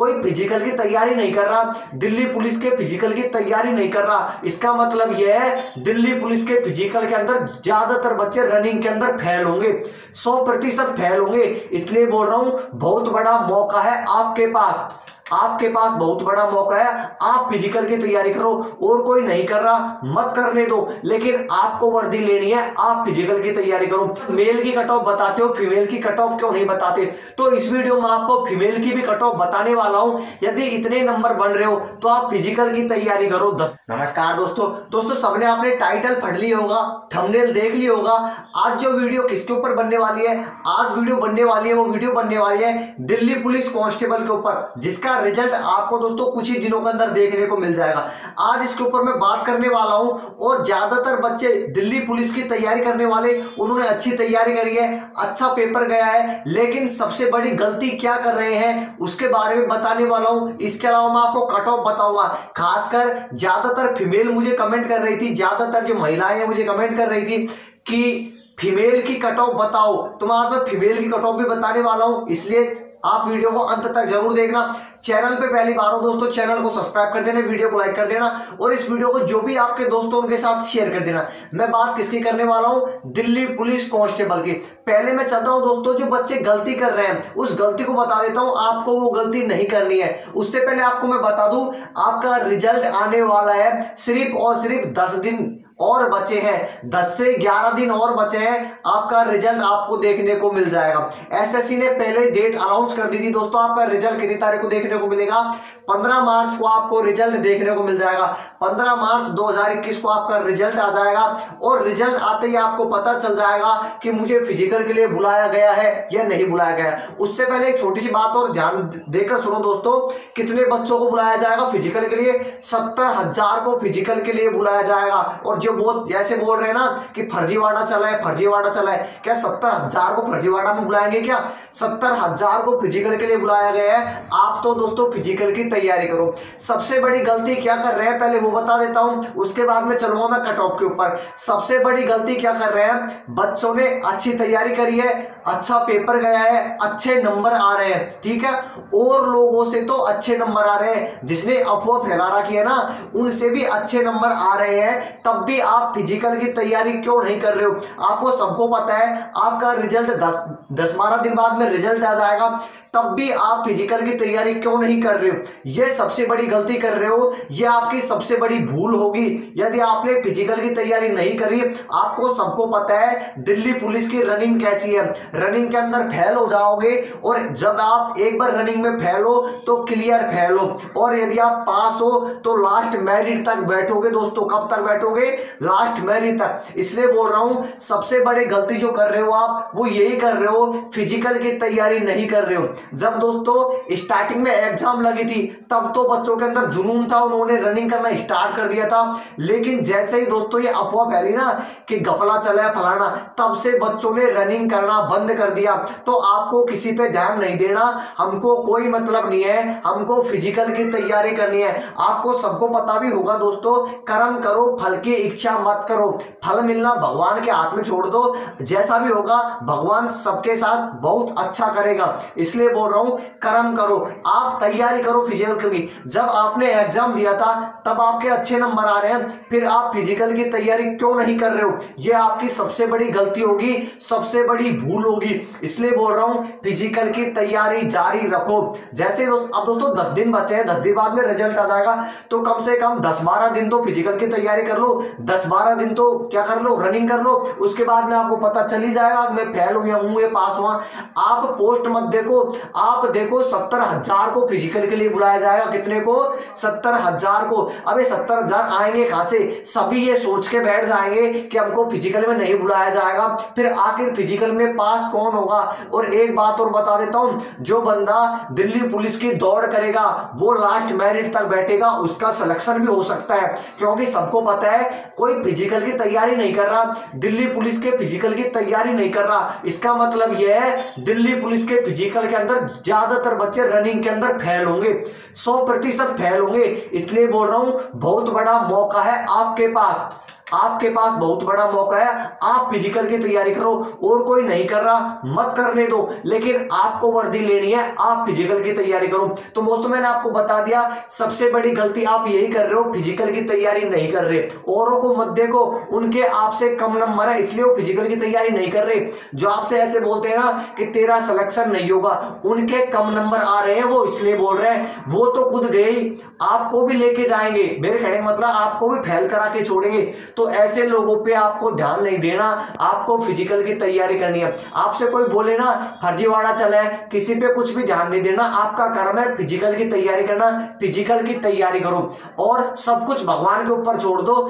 कोई फ़िज़िकल की तैयारी नहीं कर रहा, दिल्ली पुलिस के फ़िज़िकल की तैयारी नहीं कर रहा। इसका मतलब यह है, दिल्ली पुलिस के फ़िज़िकल के अंदर ज़्यादातर बच्चे रनिंग के अंदर फेल होंगे। सौ प्रतिशत फेल होंगे। इसलिए बोल रहा हूँ, बहुत बड़ा मौका है आपके पास। आपके पास बहुत बड़ा मौका है, आप फ़िज़िकल की तैयारी करो, और कोई नहीं कर रहा, मत करने दो, लेकिन आपको वर्दी लेनी है, आप फ़िज़िकल की तैयारी करो। मेल की कट ऑफ़ बताते हो फीमेल की कट ऑफ़ क्यों नहीं बताते? तो इस वीडियो में आपको फीमेल की भी कट ऑफ़ बताने वाला हूँ। यदि इतने नंबर बन रहे हो तो आप फ़िज़िकल की तैयारी करो। दस नमस्कार दोस्तों। दोस्तों, सबने आपने टाइटल पढ़ लिया होगा थंबनेल देख लिया होगा। आज जो वीडियो किसके ऊपर बनने वाली है? आज वीडियो बनने वाली है, वो वीडियो बनने वाली है दिल्ली पुलिस कांस्टेबल के ऊपर, जिसका रिज़ल्ट आपको दोस्तों कुछ ही दिनों के अंदर देखने को मिल जाएगा। आज इसके ऊपर मैं बात करने वाला हूँ और ज़्यादातर बच्चे दिल्ली पुलिस की तैयारी करने वाले, उन्होंने अच्छी तैयारी करी है अच्छा पेपर गया है, लेकिन सबसे बड़ी गलती क्या कर रहे हैं, उसके बारे में बताने वाला हूँ। इसके अलावा मैं आपको कट ऑफ़ बताऊँगा। खासकर ज़्यादातर फीमेल मुझे कमेंट कर रही थी, ज़्यादातर जो महिलाएँ मुझे कमेंट कर रही थी कि फीमेल की कट ऑफ़ बताओ। तो मैं आज मैं फीमेल की कट ऑफ़ भी बताने वाला हूँ, इसलिए आप वीडियो को अंत तक ज़रूर देखना। चैनल पे पहली बार हो दोस्तों, चैनल को सब्सक्राइब कर देना, वीडियो को लाइक कर देना और इस वीडियो को जो भी आपके दोस्तों उनके साथ शेयर कर देना। मैं बात किसकी करने वाला हूँ? दिल्ली पुलिस कांस्टेबल की। पहले मैं चलता हूँ दोस्तों, जो बच्चे गलती कर रहे हैं, उस गलती को बता देता हूँ, आपको वो गलती नहीं करनी है। उससे पहले आपको मैं बता दूँ, आपका रिज़ल्ट आने वाला है सिर्फ़ और सिर्फ़ दस दिन और बचे हैं। 10 से 11 दिन और बचे हैं। आपका रिज़ल्ट आपको देखने को मिल जाएगा। एसएससी ने पहले डेट अनाउंस कर दी थी दोस्तों, आपका रिज़ल्ट कितनी तारीख को देखने को मिलेगा? 15 मार्च को आपको रिज़ल्ट देखने को मिल जाएगा। 15 मार्च 2021 को आपका रिज़ल्ट आ जाएगा। और रिज़ल्ट आते ही आपको पता चल जाएगा कि मुझे फ़िज़िकल के लिए बुलाया गया है या नहीं बुलाया गया उससे पहले एक छोटी सी बात और ध्यान देकर सुनो दोस्तों, कितने बच्चों को बुलाया जाएगा फ़िज़िकल के लिए? सत्तर हज़ार को फ़िज़िकल के लिए बुलाया जाएगा। और जो बहुत ऐसे बोल रहे हैं ना कि फर्जीवाड़ा चला है, फर्जीवाड़ा चला है। क्या सत्तर हज़ार को फर्जीवाड़ा में बुलाएँगे क्या? सत्तर हज़ार को फ़िज़िकल के लिए बुलाया गया है। आप तो दोस्तों फ़िज़िकल की तैयारी करो। सबसे बड़ी गलती क्या कर रहे हैं? पहले वो बता देता हूँ, उसके बाद में चलूँगा मैं कट ऑफ़ के ऊपर। सबसे बड़ी गलती क्या कर रहे हैं? बच्चों ने अच्छी तैयारी करी है अच्छा पेपर गया है, अच्छे नंबर आ रहे हैं, ठीक है? और लोगों से तो अच्छे नंबर आ रहे हैं। जिसने अफवाह फैला रखी है ना, उनसे भी अच्छे नंबर आ रहे हैं, तब भी आप फ़िज़िकल की तैयारी क्यों नहीं कर रहे हो? आपको सबको पता है, आपका रिज़ल्ट दस दस बारह दिन बाद में रिज़ल्ट आ जाएगा। तब भी आप फ़िज़िकल की तैयारी क्यों नहीं कर रहे हो? यह सबसे बड़ी गलती कर रहे हो। यह आपकी सबसे बड़ी भूल होगी। यदि आपने फ़िज़िकल की तैयारी नहीं करी, आपको सबको पता है, दिल्ली पुलिस की रनिंग कैसी है। रनिंग के अंदर फेल हो जाओगे और जब आप एक बार रनिंग में फेल हो तो क्लियर फेल हो। और यदि आप पास हो तो लास्ट मैरिट तक बैठोगे दोस्तों। कब तक बैठोगे? लास्ट मैरिट तक। इसलिए बोल रहा हूँ, सबसे बड़ी गलती जो कर रहे हो आप, वो यही कर रहे हो फ़िज़िकल की तैयारी नहीं कर रहे हो। जब दोस्तों स्टार्टिंग में एग्ज़ाम लगी थी, तब तो बच्चों के अंदर जुनून था, उन्होंने रनिंग करना स्टार्ट कर दिया था। लेकिन जैसे ही दोस्तों, ये अफवाह फैली ना कि गपला चला है फलाना, तब से बच्चों ने रनिंग करना बंद कर दिया। तो आपको किसी पे ध्यान नहीं देना, हमको कोई मतलब नहीं है, हमको फ़िज़िकल की तैयारी करनी है। आपको सबको पता भी होगा दोस्तों, कर्म करो, फल की इच्छा मत करो। फल मिलना भगवान के हाथ में छोड़ दो। जैसा भी होगा, भगवान सबके साथ बहुत अच्छा करेगा। इसलिए बोल रहा हूँ, कर्म करो। आप तैयारी करो फ़िज़िकल की। जब आपने एग्ज़ाम दिया था, तब आपके अच्छे नंबर आ रहे हैं। फिर आप फ़िज़िकल की तैयारी क्यों नहीं कर रहे हो? यह आपकी सबसे बड़ी गलती होगी, सबसे बड़ी भूल होगी। इसलिए बोल रहा हूँ फ़िज़िकल की तैयारी जारी रखो। जैसे अब दोस्तों, दस दिन बचे हैं। दस दिन बाद में रिज़ल्ट आ जाएगा। तो कम से कम दस बारह दिन तो फ़िज़िकल की तैयारी कर लो। दस बारह दिन तो क्या कर लो रनिंग कर लो, उसके बाद में आपको पता चल ही जाएगा मैं फेल हुआ हूँ पास हुआ। आप पोस्ट मत देखो, आप देखो सत्तर हज़ार को फ़िज़िकल के लिए बुलाया जाएगा। कितने को? सत्तर हज़ार को। अबे सत्तर हज़ार आएँगे कहाँ से? सभी ये सोच के बैठ जाएँगे कि हमको फ़िज़िकल में नहीं बुलाया जाएगा। फिर आखिर फ़िज़िकल में पास कौन होगा? और एक बात और बता देता हूँ, जो बंदा दिल्ली पुलिस की दौड़ करेगा, वो लास्ट मैरिट तक बैठेगा, उसका सिलेक्शन भी हो सकता है। क्योंकि सबको पता है कोई फ़िज़िकल की तैयारी नहीं कर रहा, दिल्ली पुलिस के फ़िज़िकल की तैयारी नहीं कर रहा। इसका मतलब यह है, दिल्ली पुलिस के फ़िज़िकल के अंदर ज़्यादातर बच्चे रनिंग के अंदर फेल होंगे। सौ प्रतिशत फेल होंगे। इसलिए बोल रहा हूँ, बहुत बड़ा मौका है आपके पास। आपके पास बहुत बड़ा मौका है, आप फ़िज़िकल की तैयारी करो, और कोई नहीं कर रहा, मत करने दो, लेकिन आपको वर्दी लेनी है, आप फ़िज़िकल की तैयारी करो। तो दोस्तों, मैंने आपको बता दिया, सबसे बड़ी गलती आप यही कर रहे हो फ़िज़िकल की तैयारी नहीं कर रहे। औरों को मत देखो, उनके आपसे कम नंबर है, इसलिए वो फ़िज़िकल की तैयारी नहीं कर रहे। जो आपसे ऐसे बोलते हैं ना, कि तेरा सिलेक्शन नहीं होगा, उनके कम नंबर आ रहे हैं, वो इसलिए बोल रहे हैं। वो तो खुद गए आपको भी लेके जाएँगे। मेरे कहने मतलब आपको भी फैल करा के छोड़ेंगे। तो ऐसे लोगों पे आपको ध्यान नहीं देना, आपको फ़िज़िकल की तैयारी करनी है। आपसे कोई बोले ना, फर्जीवाड़ा चले किसी पे कुछ भी ध्यान नहीं देना, आपका कर्म है फ़िज़िकल की तैयारी करना फ़िज़िकल की तैयारी करो। और सब कुछ भगवान के ऊपर छोड़ दो,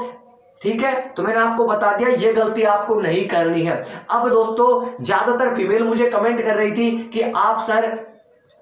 ठीक है? तो मैंने आपको बता दिया, ये गलती आपको नहीं करनी है। अब दोस्तों, ज़्यादातर फीमेल मुझे कमेंट कर रही थी कि आप सर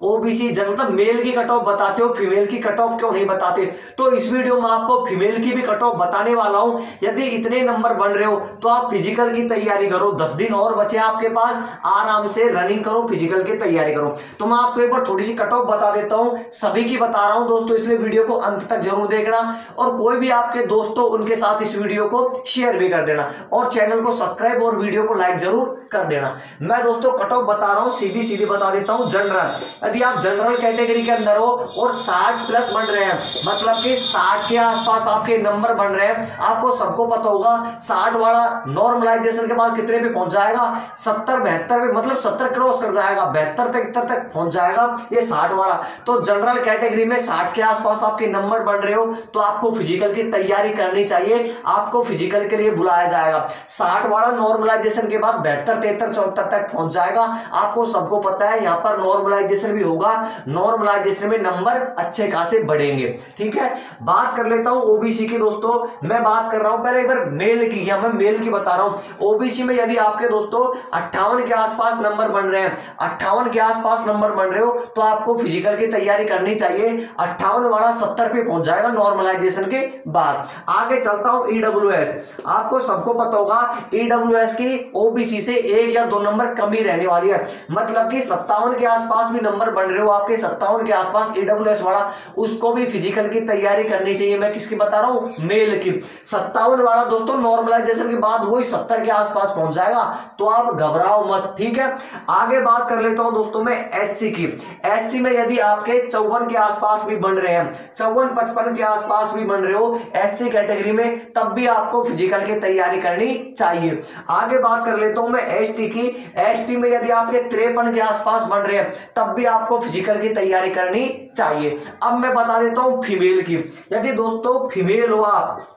ओबीसी जन मतलब मेल की कट ऑफ़ बताते हो, फीमेल की कट ऑफ़ क्यों नहीं बताते? तो इस वीडियो में आपको फीमेल की भी कट ऑफ़ बताने वाला हूँ। यदि इतने नंबर बन रहे हो तो आप फ़िज़िकल की तैयारी करो। दस दिन और बचे आपके पास, आराम से रनिंग करो, फ़िज़िकल की तैयारी करो। तो मैं आपको एक बार थोड़ी सी कट ऑफ़ बता देता हूँ, सभी की बता रहा हूँ दोस्तों, इसलिए वीडियो को अंत तक ज़रूर देखना और कोई भी आपके दोस्तों, उनके साथ इस वीडियो को शेयर भी कर देना और चैनल को सब्सक्राइब और वीडियो को लाइक ज़रूर कर देना। मैं दोस्तों कट ऑफ़ बता रहा हूँ सीधी सीधी बता देता हूँ जनरल यदि आप जनरल कैटेगरी के अंदर हो और 60 प्लस बन रहे हैं मतलब कि 60 के आसपास आपके नंबर बन रहे हैं, आपको सबको पता होगा 60 वाला नॉर्मलाइजेशन के बाद कितने पे पहुँच जाएगा? 70 बहत्तर पे मतलब 70 क्रॉस कर जाएगा, बहत्तर तक इतर तक पहुँच जाएगा ये 60 वाला। तो जनरल कैटेगरी में 60 के आसपास आपके नंबर बन रहे हो तो आपको फ़िज़िकल की तैयारी करनी चाहिए, आपको फ़िज़िकल के लिए बुलाया जाएगा। साठ वाला नॉर्मलाइजेशन के बाद बेहतर तिहत्तर, चौहत्तर तक पहुँच जाएगा, आपको सबको पता है, यहाँ पर नॉर्मलाइजेशन भी होगा नॉर्मलाइजेशन में नंबर अच्छे खासे बढ़ेंगे। ठीक है? बात कर लेता हूँ ओबीसी की दोस्तों। मैं बात कर रहा हूँ, पहले एक बार मेल की, या मैं मेल की बता रहा हूँ। ओबीसी में यदि आपके दोस्तों अट्ठावन के आसपास नंबर बन रहे हैं, अट्ठावन के आसपास नंबर बन रहे हो तो आपको फ़िज़िकल की तैयारी करनी चाहिए। अट्ठावन वाला सत्तर पे पहुँच जाएगा नॉर्मलाइजेशन के बाद। आगे चलता हूँ ईडब्ल्यू e आपको सबको पता होगा ईडब्ल्यू e की ओबीसी से एक या दो नंबर कमी रहने वाली है। मतलब कि सत्तावन के आसपास भी नंबर बन रहे हो, आपके सत्तावन के आसपास ईडब्ल्यूएस वाला, उसको भी फ़िज़िकल की तैयारी करनी चाहिए। मैं किसकी बता रहा हूँ? मेल की। सत्तावन वाला दोस्तों नॉर्मलाइजेशन के बाद वही सत्तर के आसपास पहुँच जाएगा। तो आप घबराओ मत, ठीक है? आगे बात कर लेता हूँ दोस्तों मैं एससी की। एससी में यदि आपके चौवन के आसपास भी बन रहे हैं, चौवन पचपन के आसपास भी बन रहे हो एस कैटेगरी में, तब भी आपको फ़िज़िकल की तैयारी करनी चाहिए। आगे बात कर लेता हूँ मैं एस की। एस में यदि आपके तिरपन के आसपास बन रहे हैं, तब भी आपको फ़िज़िकल की तैयारी करनी चाहिए। अब मैं बता देता हूँ फीमेल की। यदि दोस्तों फीमेल हो आप,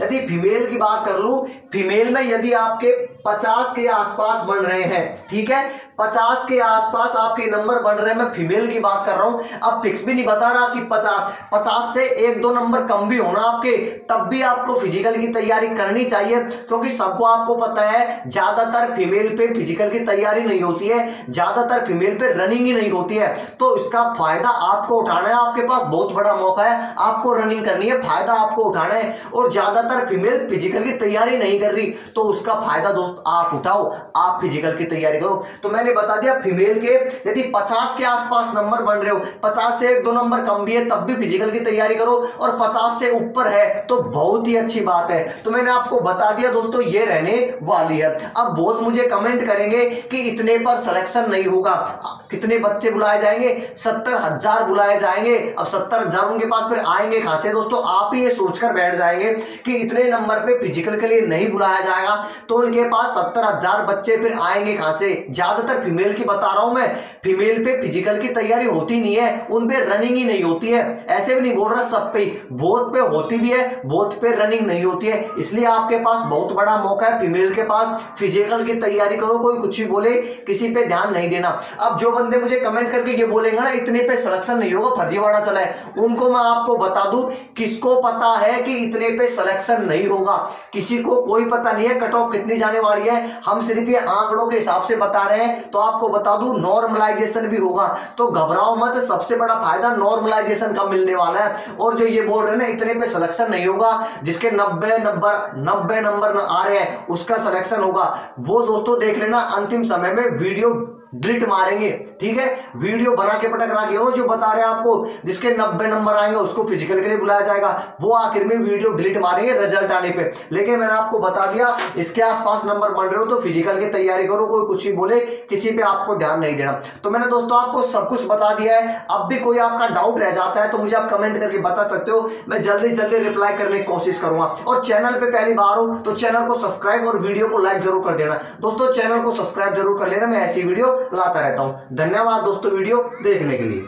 यदि फीमेल की बात कर लू फीमेल में यदि आपके पचास के आसपास बन रहे हैं, ठीक है? पचास के आसपास आपके नंबर बढ़ रहे हैं, मैं फीमेल की बात कर रहा हूँ। अब फिक्स भी नहीं बता रहा कि पचास पचास से एक दो नंबर कम भी होना आपके, तब भी आपको फ़िज़िकल की तैयारी करनी चाहिए, क्योंकि सबको आपको पता है, ज़्यादातर फीमेल पे फ़िज़िकल की तैयारी नहीं होती है, ज़्यादातर फीमेल पे रनिंग ही नहीं होती है। तो इसका फ़ायदा आपको उठाना है, आपके पास बहुत बड़ा मौका है, आपको रनिंग करनी है, फ़ायदा आपको उठाना है, और ज़्यादातर फीमेल फ़िज़िकल की तैयारी नहीं कर रही तो उसका फ़ायदा दोस्त आप उठाओ, आप फ़िज़िकल की तैयारी करो। तो मैंने बता दिया फीमेल के, यदि 50 के आसपास नंबर बन रहे हो 50 से एक दो नंबर कम भी है, तब भी फ़िज़िकल की तैयारी करो। और 50 से ऊपर है तो बहुत ही अच्छी बात है। तो मैंने आपको बता दिया, दोस्तों, ये रहने वाली है। अब बहुत मुझे कमेंट करेंगे कि इतने पर सिलेक्शन नहीं होगा। कितने बच्चे बुलाए जाएँगे? सत्तर हज़ार बुलाए जाएँगे। अब सत्तर हज़ार उनके पास फिर आएँगे खासे दोस्तों, आप ही ये सोचकर बैठ जाएँगे कि इतने नंबर पे फ़िज़िकल के लिए नहीं बुलाया जाएगा। तो उनके पास सत्तर हज़ार बच्चे फिर आएँगे खासे ज़्यादातर फीमेल की बता रहा हूँ मैं। फीमेल पे फ़िज़िकल की तैयारी होती नहीं है, उन पे रनिंग ही नहीं होती है। ऐसे भी नहीं बोल रहा, सब पे बोथ पे होती भी है बोथ पे रनिंग नहीं होती है। इसलिए आपके पास बहुत बड़ा मौका है फीमेल के पास फ़िज़िकल की तैयारी करो, कोई कुछ भी बोले, किसी पे ध्यान नहीं देना। अब जो बंदे मुझे कमेंट करके ये बोलेंगे ना, इतने पे सिलेक्शन नहीं होगा, फर्जीवाड़ा चला है। उनको मैं आपको बता दू, किसको पता है कि इतने पे सिलेक्शन नहीं होगा? किसी को कोई पता नहीं है कट ऑफ़ कितनी जाने वाली है। हम सिर्फ़ ये आंकड़ों के हिसाब से बता रहे हैं। तो आपको बता दूँ नॉर्मलाइजेशन भी होगा। तो घबराओ मत, सबसे बड़ा फ़ायदा नॉर्मलाइजेशन का मिलने वाला है। और जो ये बोल रहे हैं ना, इतने पे सिलेक्शन नहीं होगा। जिसके नब्बे नंबर नब्बे नंबर आ रहे हैं, उसका सिलेक्शन होगा। वो दोस्तों देख लेना, अंतिम समय में वीडियो डिलीट मारेंगे, ठीक है? वीडियो बना के पटक रहा जो बता रहे हैं आपको, जिसके नब्बे नंबर आएँगे, उसको फ़िज़िकल के लिए बुलाया जाएगा। वो आखिर में वीडियो डिलीट मारेंगे रिज़ल्ट आने पे। लेकिन मैंने आपको बता दिया, इसके आसपास नंबर बन रहे हो तो फ़िज़िकल की तैयारी करो, कोई कुछ भी बोले, किसी पे आपको ध्यान नहीं देना। तो मैंने दोस्तों आपको सब कुछ बता दिया है। अब भी कोई आपका डाउट रह जाता है तो मुझे आप कमेंट करके बता सकते हो। मैं जल्दी जल्दी रिप्लाई करने की कोशिश करूँगा। और चैनल पे पहली बार हो तो चैनल को सब्सक्राइब और वीडियो को लाइक ज़रूर कर देना। दोस्तों चैनल को सब्सक्राइब ज़रूर कर लेना, मैं ऐसी वीडियो लाता रहता हूँ। धन्यवाद दोस्तों वीडियो देखने के लिए।